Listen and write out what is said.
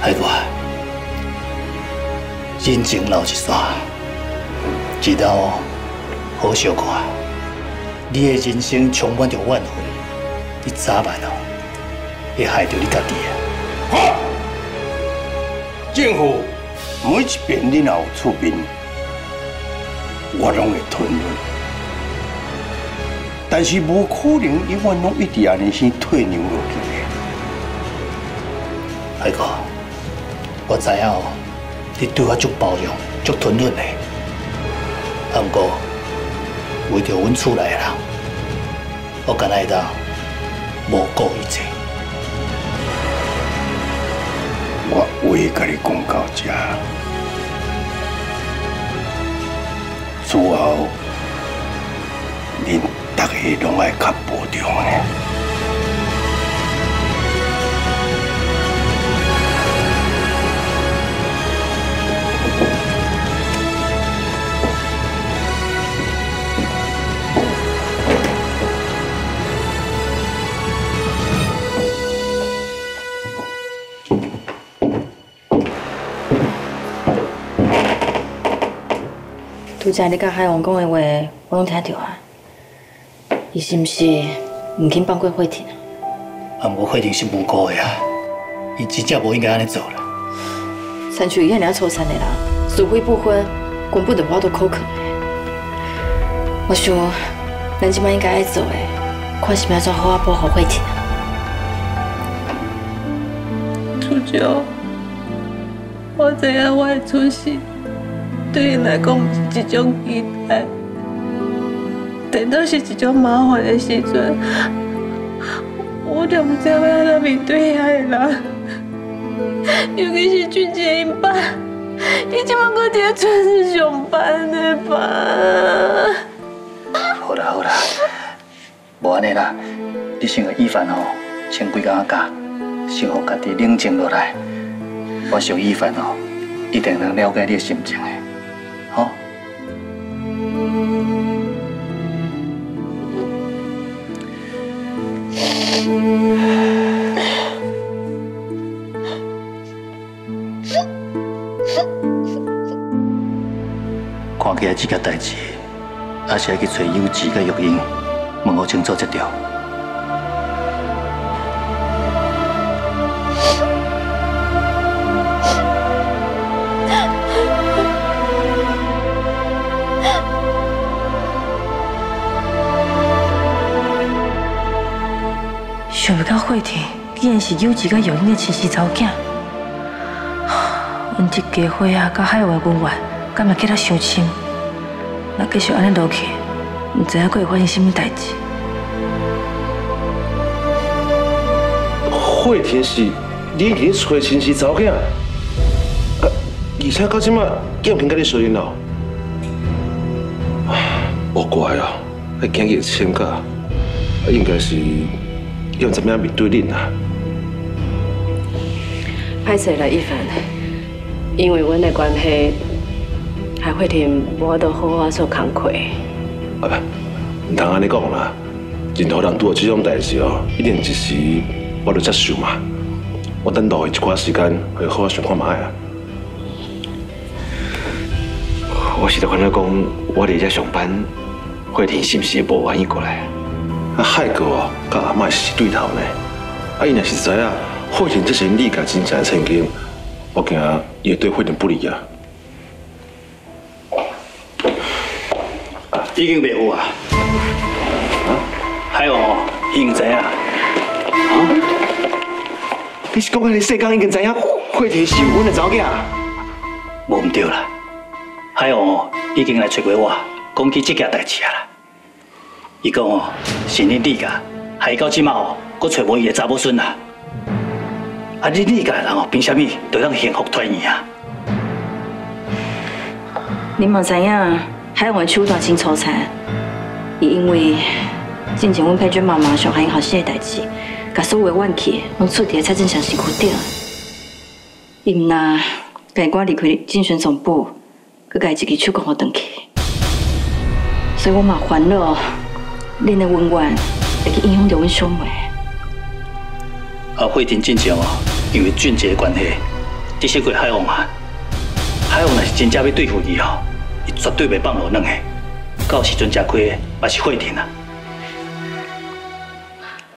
海哥，人情留一线，日后好小看。你的人生充满着怨恨，你早晚哦会害着你家己啊！好，政府每一遍你若有出面，我拢会吞忍。但是无可能永远拢一直安尼先退让落去的。海哥，我知影哦，你对我足包容、足吞忍的，不过为着阮厝内的人，我敢会当无顾一切。我话甲你讲到这，之后恁大家拢爱较保重呢。拄则你甲海王讲的话，我拢听着啊。伊是毋是唔肯放过慧婷啊？啊，无慧婷是无辜的啊，伊真正无应该安尼做啦。三处伊遐尔粗残的人，是非不分，根本就无法度可靠的。我想，咱即摆应该爱做的，看是要怎好好保护慧婷啊。楚九，我知影我的出息。对伊来讲是一种期待，等到是一种麻烦的时阵，我就不知要安怎面对遐个人。尤其是俊杰因爸，伊即马搁伫村市上班的吧？好啦好啦，无安尼啦，你先个伊凡哦，请几工假，先互家己冷静落来。我想伊凡哦，一定能了解你的心情的。好看起来这件代志，还是要去找幼稚跟育英，问好清楚才对。想不到慧婷竟然是幼稚甲育英的亲生查某囝，阮这家伙啊，甲海外文员，敢嘛叫他相亲？那继续安尼落去，唔知还会发生什么代志？慧婷是你已经找亲生查某囝，啊，而且到即马竟然跟你相认了，无怪啊，还今日请假，应该是。要怎么样面对你呢？歹势啦，一凡，因为阮的关系，还会听无得好好做工课。啊，唔通安尼讲啦，任何人拄到这种代志哦，一定一时我着接受嘛。我等到一寡时间，会好好想看卖啊。我是在烦恼讲，我伫遮上班，慧婷是不是无愿意过来？啊，海哥哦，甲阿妈是对头呢。啊，伊若是知影慧婷这是你家真正的曾经，我惊伊会对慧婷不利啊。已经袂有啊。啊？海王哦，已经知影。啊？你是讲你世间已经知影慧婷是阮的查某囝？无唔对啦，海王哦，已经来找过我，讲起这件代志啊啦。伊讲哦，是你李家害到即马哦，搁找无伊的查某孙啦。啊，你李家人哦，凭什么就当幸福团圆啊？你嘛知影，海王手段真粗残，伊因为之前阮佩娟妈妈上海因后生的代志，甲所有的怨气拢出伫蔡正祥身躯顶。伊毋那甲我离开竞选总部，佮家己一支手讲我转去，所以我嘛烦恼。恁的温婉会去影响着阮小妹。啊，慧婷进前哦，因为俊杰的关系，这些鬼海王啊，海王若是真正要对付伊哦，伊绝对袂放落软的。到时阵吃亏的，也是慧婷啊。